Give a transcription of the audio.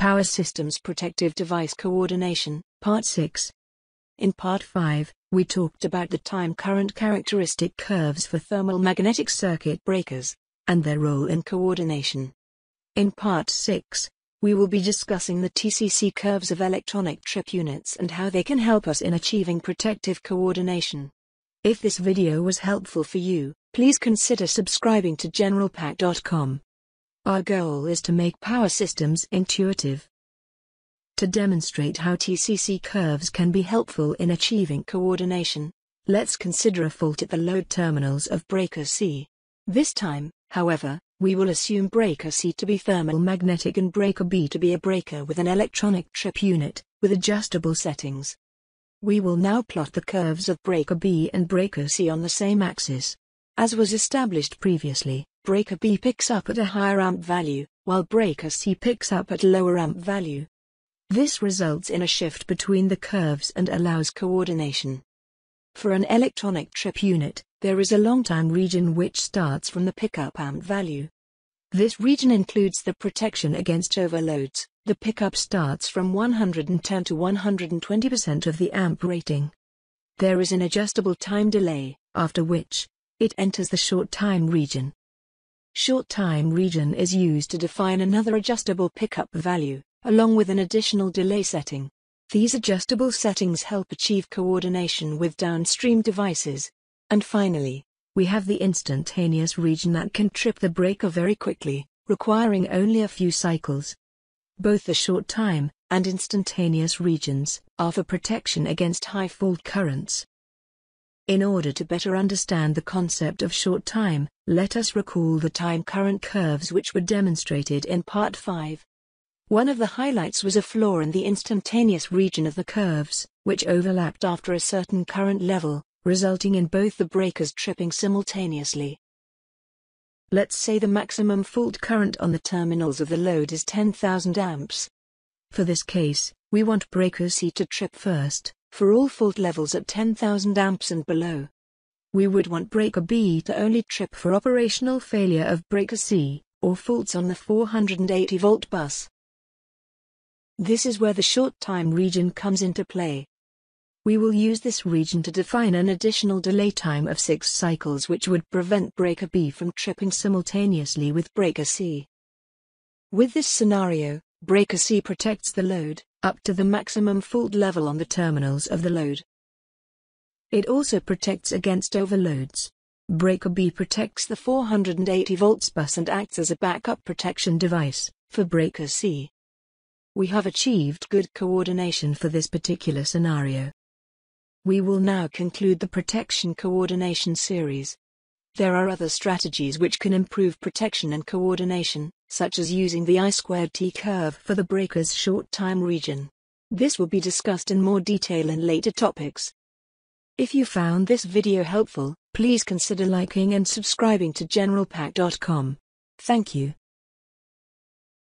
Power Systems Protective Device Coordination, Part 6. In Part 5, we talked about the time current characteristic curves for thermal magnetic circuit breakers and their role in coordination. In Part 6, we will be discussing the TCC curves of electronic trip units and how they can help us in achieving protective coordination. If this video was helpful for you, please consider subscribing to generalpac.com. Our goal is to make power systems intuitive. To demonstrate how TCC curves can be helpful in achieving coordination, let's consider a fault at the load terminals of breaker C. This time, however, we will assume breaker C to be thermal magnetic and breaker B to be a breaker with an electronic trip unit, with adjustable settings. We will now plot the curves of breaker B and breaker C on the same axis. As was established previously, breaker B picks up at a higher amp value, while breaker C picks up at a lower amp value. This results in a shift between the curves and allows coordination. For an electronic trip unit, there is a long time region which starts from the pickup amp value. This region includes the protection against overloads. The pickup starts from 110 to 120% of the amp rating. There is an adjustable time delay, after which, it enters the short time region. Short time region is used to define another adjustable pickup value along with an additional delay setting. These adjustable settings help achieve coordination with downstream devices. And finally, we have the instantaneous region that can trip the breaker very quickly, requiring only a few cycles. Both the short time and instantaneous regions are for protection against high fault currents. In order to better understand the concept of short time, let us recall the time current curves which were demonstrated in Part 5. One of the highlights was a flaw in the instantaneous region of the curves, which overlapped after a certain current level, resulting in both the breakers tripping simultaneously. Let's say the maximum fault current on the terminals of the load is 10,000 amps. For this case, we want breaker C to trip first, for all fault levels at 10,000 amps and below. We would want breaker B to only trip for operational failure of breaker C, or faults on the 480 volt bus. This is where the short time region comes into play. We will use this region to define an additional delay time of 6 cycles which would prevent breaker B from tripping simultaneously with breaker C. With this scenario, breaker C protects the load, up to the maximum fault level on the terminals of the load. It also protects against overloads. Breaker B protects the 480 volts bus and acts as a backup protection device for breaker C. We have achieved good coordination for this particular scenario. We will now conclude the protection coordination series. There are other strategies which can improve protection and coordination, such as using the I squared T curve for the breaker's short time region. This will be discussed in more detail in later topics. If you found this video helpful, please consider liking and subscribing to generalpac.com. Thank you.